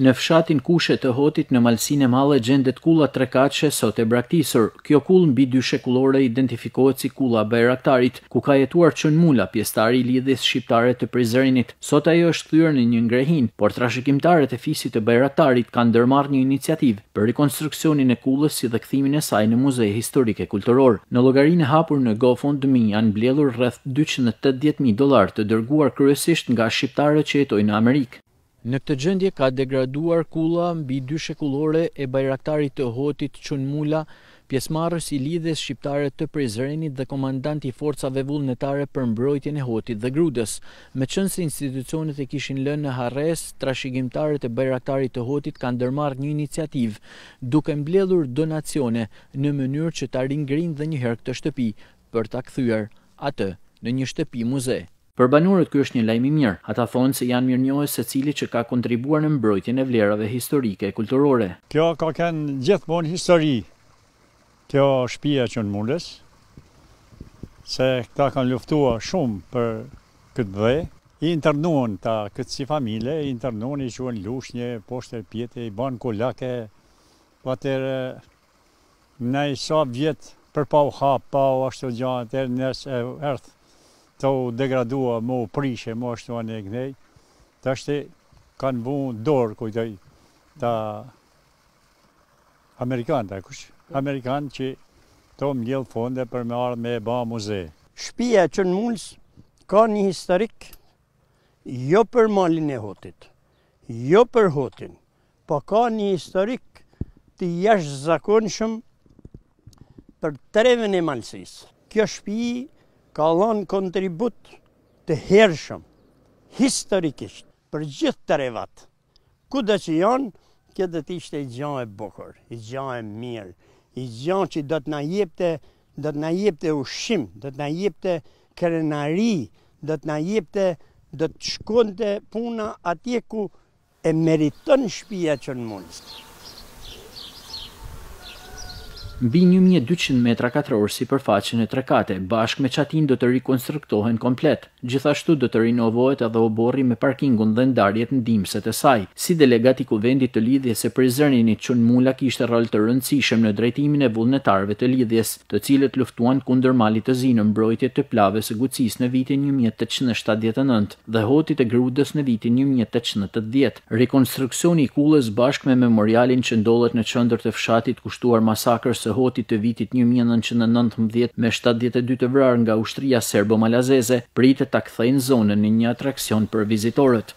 Në fshatin Kushe të Hotit në Malësinë e Madhe gjendet kulla trekatëshe sot e braktisur. Kjo kullë mbi dy shekullore identifikohet si kulla e Bajraktarit, ku ka jetuar Çun Mula, pjesëtari i Lidhjes Shqiptare të Prizrenit. Sot ajo është kthyer në një ngrehinë, por trashëgimtarët e fisit të Bajraktarit kanë ndërmarrë një iniciativë, për rekonstruksionin e kullës si dhe kthimin e saj në muze historik e kulturor. Në llogarinë e hapur në GoFundMe janë mbledhur rreth dyqind e tetëdhjetë mijë dollarë, të dërguar kryesisht nga shqiptarët që jetojnë në Amerikë. Në këtë gjendje ka degraduar kulla mbi dyshekullore e bajraktarit të Hotit Çun Mula, pjesëmarrës i Lidhjes Shqiptare të Prizrenit dhe komandant i Forcave Vullnetare për Mbrojtjen e Hotit dhe Grudës, meqënëse institucionet e kishin lënë në harresë, trashëgimtarët e Bajraktarit të Hotit kanë ndërmarrë një iniciativë, duke mbledhur donacione, në mënyrë që ta ringrinë dhe njëherë këtë shtëpi, për ta kthyer atë në një shtëpi muze. Për banorët ky është një lajm i mirë. Ata thonë se janë mirënjohës secilit që ka kontribuar në mbrojtjen e vlerave historike e kulturore. Kjo ka kanë gjithmonë histori kjo shpija e Çun Mulës, se këta kanë luftua shumë për kët dhe. I internuan këta, kët si familje, i internuan, i çuan Lushnje, poshtë e përpjetë, i banë kulake, po atëherë Nejt sa vjet për pa u hap pa u ashtu gja atëher nis e erdh tu u degradua më u prishe më ashtu anej e knej tashti kan vu dorë kujtoj ta amerikant a kush amerikant qi tu mledh fonde për me ardh me e ba muze. Shpija e Çun Mulës ka një historik jo për Malin e Hotit, jo për Hotin, Po ka një historik të jashtëzakonshëm për trevën e Malësisë. Kjo shpi ka dhanë kontribut të hershëm historikisht për gjithë trevat. Kudo që janë, kjo do të ishte i gja e bukur, i gja e mirë, i gja që do të na jepte, do të na jepte ushqim, do të na jepte krenari, do të na jepte, do të shkonte puna atje ku E meriton shpija e Çun Mulës. Mbi një mijë e dyqind metra katrorë sipërfaqe në tre kate, bashkë me çatinë do të rikonstruktohen komplet. Gjithashtu do të rinovohet edhe oborri me parkingun dhe ndarjet ndihmëse e saj. Si delegat i Kuvendit të Lidhjes së Prizrenit, Çun Mula kishte rol të rëndësishëm në drejtimin e vullnetarëve të Lidhjes, të cilët luftuan kundër Malit të Zi në mbrojtje të Plavës e Gucisë në vitin një mijë e tetëqind e shtatëdhjetë e nëntë. dhe Hotit e Grudës në vitin një mijë e tetëqind e tetëdhjetë. Rekonstruksioni i kullës bashkë me memorialin që ndodhet në qendër të fshatit kushtuar masakrës së Hotit të vitit një mijë e nëntëqind e nëntëmbëdhjetë me shtatëdhjetë e dy të vrarë nga ushtria serbo-malazeze pritet ta kthejnë zonën në një atraksion për vizitorët.